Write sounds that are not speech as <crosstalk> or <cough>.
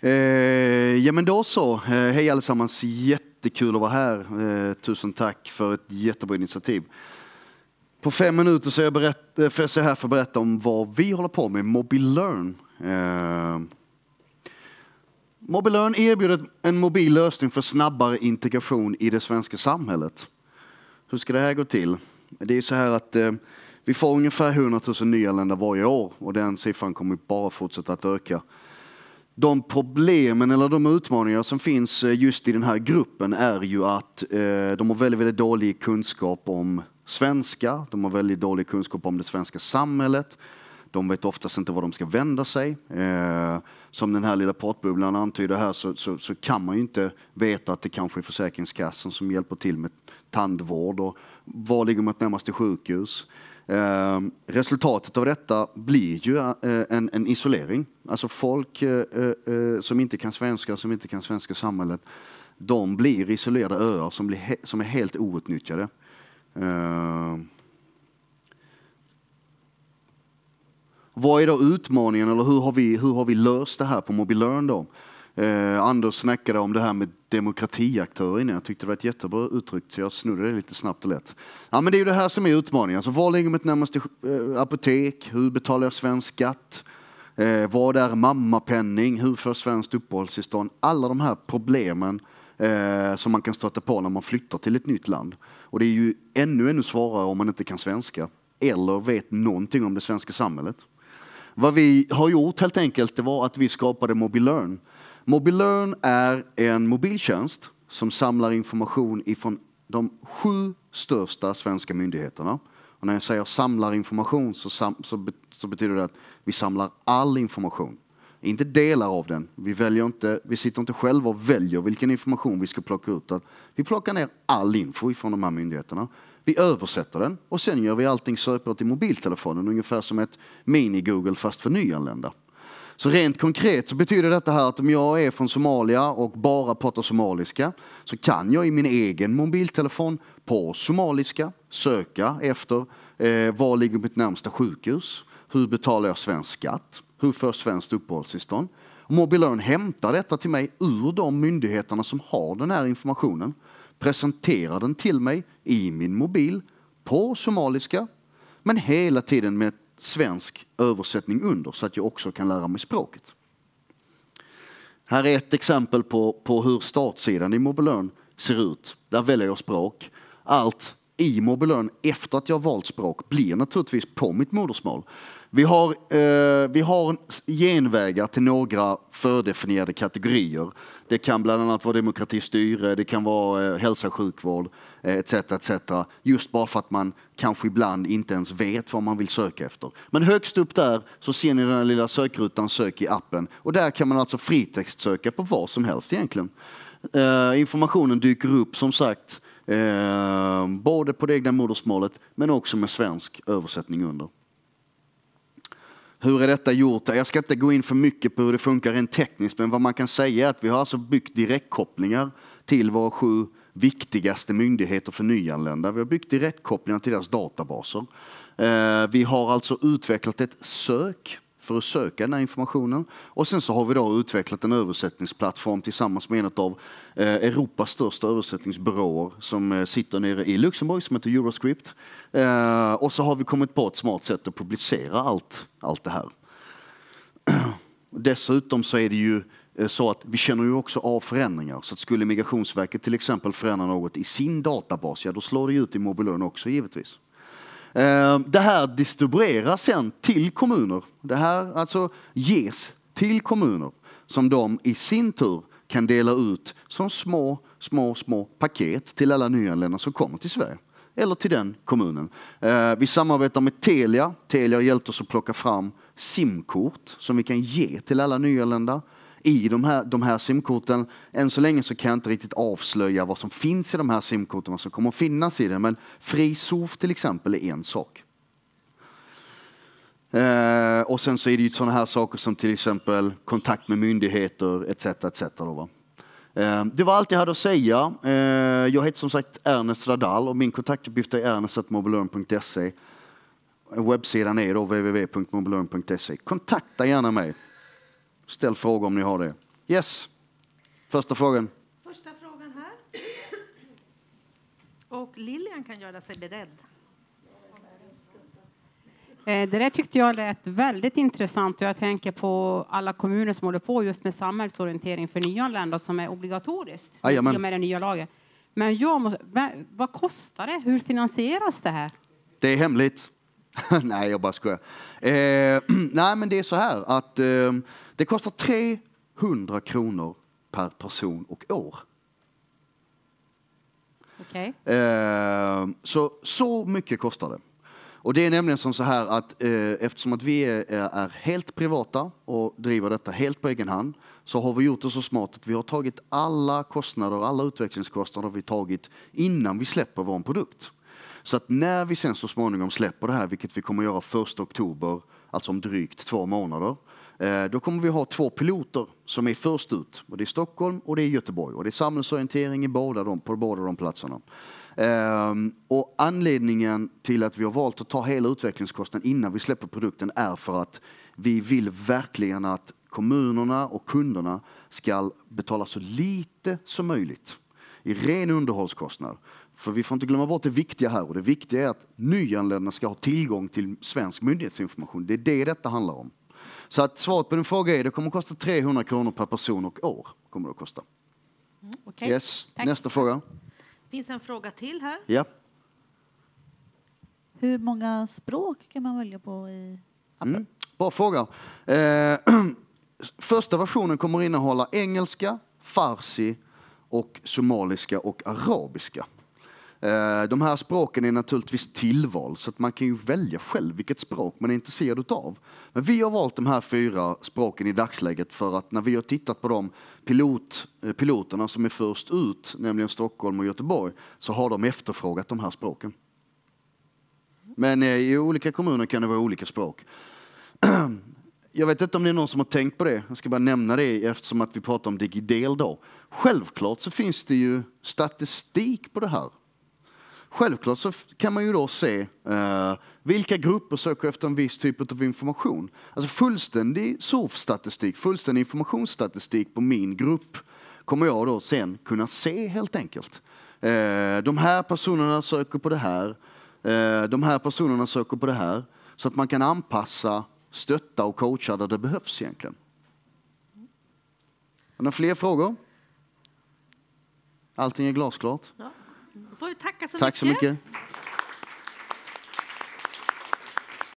Eh, ja men då så. Eh, hej allesammans, jättekul att vara här. Eh, tusen tack för ett jättebra initiativ. På fem minuter så är jag, berätt, eh, för jag här för att berätta om vad vi håller på med, MobiLearn. Eh, MobiLearn erbjuder en mobil lösning för snabbare integration i det svenska samhället. Hur ska det här gå till? Det är så här att eh, vi får ungefär 100 000 nyanlända varje år och den siffran kommer bara fortsätta att öka. De problemen eller de utmaningar som finns eh, just i den här gruppen är ju att eh, de har väldigt, väldigt dålig kunskap om svenska, de har väldigt dålig kunskap om det svenska samhället, de vet oftast inte var de ska vända sig. Eh, som den här lilla pratbubblan antyder här så, så, så, kan man ju inte veta att det kanske är Försäkringskassan som hjälper till med tandvård och var ligger man närmaste sjukhus. Eh, resultatet av detta blir ju eh, en, en, isolering. Alltså folk eh, eh, eh, som inte kan svenska, som inte kan svenska samhället, de blir isolerade öar som, blir som är helt outnyttjade. Ehm. Vad är då utmaningen eller hur har vi, hur har vi löst det här på MobiLearn då? Eh, Anders snackade om det här med demokratiaktörer innan. Jag tyckte det var ett jättebra uttryck så jag snodde det lite snabbt och lätt. Ja, men det är ju det här som är utmaningen. Alltså, var ligger mitt närmaste eh, apotek? Hur betalar jag svensk skatt? Eh, vad är mammapenning? Hur får svenskt uppehållstillstånd? Alla de här problemen eh, som man kan stöta på när man flyttar till ett nytt land. Och det är ju ännu, ännu svårare om man inte kan svenska eller vet någonting om det svenska samhället. Vad vi har gjort helt enkelt det var att vi skapade MobiLearn. MobiLearn är en mobiltjänst som samlar information ifrån de sju största svenska myndigheterna. Och när jag säger samlar information så, sam så, så, betyder det att vi samlar all information. Inte delar av den. Vi, väljer inte, vi sitter inte själva och väljer vilken information vi ska plocka ut. Vi plockar ner all info ifrån de här myndigheterna. Vi översätter den och sen gör vi allting sökbart i mobiltelefonen, ungefär som ett mini-Google fast för nyanlända. Så rent konkret så betyder detta här att om jag är från Somalia och bara pratar somaliska så kan jag i min egen mobiltelefon på somaliska söka efter eh, var ligger mitt närmsta sjukhus, hur betalar jag svensk skatt, hur får jag svenskt uppehållstillstånd. Mobilön hämtar detta till mig ur de myndigheterna som har den här informationen presenterar den till mig i min mobil på somaliska, men hela tiden med svensk översättning under så att jag också kan lära mig språket. Här är ett exempel på, på hur startsidan i Mobilön ser ut. Där väljer jag språk. Allt i Mobilön efter att jag valt språk blir naturligtvis på mitt modersmål. Vi har, eh, vi har genvägar till några fördefinierade kategorier. Det kan bland annat vara demokratistyre, det kan vara eh, hälsa och sjukvård eh, etc, etc. Just bara för att man kanske ibland inte ens vet vad man vill söka efter. Men högst upp där så ser ni den här lilla sökrutan sök i appen och där kan man alltså fritextsöka på vad som helst egentligen. Eh, informationen dyker upp som sagt eh, både på det egna modersmålet men också med svensk översättning under. Hur är detta gjort? Jag ska inte gå in för mycket på hur det funkar rent tekniskt, men vad man kan säga är att vi har alltså byggt direktkopplingar till våra sju viktigaste myndigheter för nyanlända. Vi har byggt direktkopplingar till deras databaser. Eh, vi har alltså utvecklat ett sök för att söka den här informationen. Och sen så har vi då utvecklat en översättningsplattform tillsammans med en av eh, Europas största översättningsbyråer som eh, sitter nere i Luxemburg som heter Euroscript. Eh, och så har vi kommit på ett smart sätt att publicera allt, allt det här. Dessutom så är det ju så att vi känner ju också av förändringar. Så att skulle Migrationsverket till exempel förändra något i sin databas, ja då slår det ut i Mobilön också givetvis. Ehm, det här distribueras sen till kommuner. Det här alltså ges till kommuner som de i sin tur kan dela ut som små, små, små paket till alla nyanlända som kommer till Sverige eller till den kommunen. Ehm, vi samarbetar med Telia. Telia har hjälpt oss att plocka fram simkort som vi kan ge till alla nyanlända i de här, de här simkorten. Än så länge så kan jag inte riktigt avslöja vad som finns i de här simkorten, vad som kommer att finnas i det. Men fri SOF till exempel är en sak. Eh, och sen så är det ju sådana här saker som till exempel kontakt med myndigheter etc. etc. Då, eh, det var allt jag hade att säga. Eh, jag heter som sagt Ernest Radal och min kontaktuppgift är ernest.mobilearn.se. Webbsidan är då www.mobilearn.se. Kontakta gärna mig. Ställ frågor om ni har det. Yes. Första frågan. Första frågan här. Och Lilian kan göra sig beredd. Eh, Det där tyckte jag lät väldigt intressant och jag tänker på alla kommuner som håller på just med samhällsorientering för nyanlända som är obligatoriskt i Jajamän. och med den nya lagen. Men jag måste, va- vad kostar det? Hur finansieras det här? Det är hemligt. <laughs> nej, jag bara skojar. Eh, <clears throat> nej, men det är så här att eh, det kostar 300 kronor per person och år. Okej. Eh, så, så mycket kostar det. Och det är nämligen som så här att eh, eftersom att vi är, är helt privata och driver detta helt på egen hand så har vi gjort det så smart att vi har tagit alla kostnader, alla utvecklingskostnader vi tagit innan vi släpper vår produkt. Så att när vi sen så småningom släpper det här, vilket vi kommer göra 1 oktober, alltså om drygt två månader, eh, då kommer vi ha två piloter som är först ut. Och det är Stockholm och det är Göteborg. Och det är samhällsorientering i båda de, på båda de platserna. Um, och anledningen till att vi har valt att ta hela utvecklingskostnaden innan vi släpper produkten är för att vi vill verkligen att kommunerna och kunderna ska betala så lite som möjligt i ren underhållskostnad. För vi får inte glömma bort det viktiga här och det viktiga är att nyanlända ska ha tillgång till svensk myndighetsinformation. Det är det detta handlar om. Så att svaret på din fråga är det kommer att kosta 300 kronor per person och år. Kommer det att kosta. Okej. Yes. Tack. Nästa fråga. finns en fråga till här. Ja. Hur många språk kan man välja på i appen? Mm. Bra fråga. Eh, <clears throat> första versionen kommer att innehålla engelska, farsi och somaliska och arabiska. Eh, de här språken är naturligtvis tillval så att man kan ju välja själv vilket språk man är intresserad av. Men vi har valt de här fyra språken i dagsläget för att när vi har tittat på de pilot, eh, piloterna som är först ut, nämligen Stockholm och Göteborg, så har de efterfrågat de här språken. Men eh, i olika kommuner kan det vara olika språk. <clears throat> Jag vet inte om det är någon som har tänkt på det. Jag ska bara nämna det eftersom att vi pratar om Digidel då. Självklart så finns det ju statistik på det här. Självklart så kan man ju då se eh, vilka grupper söker efter en viss typ av information. Alltså fullständig SORF-statistik, fullständig informationsstatistik på min grupp kommer jag då sen kunna se helt enkelt. Eh, de här personerna söker på det här. Eh, de här personerna söker på det här. Så att man kan anpassa, stötta och coacha där det behövs egentligen. Har ni fler frågor? Allting är glasklart. Ja. Då får vi tacka så Tack så mycket.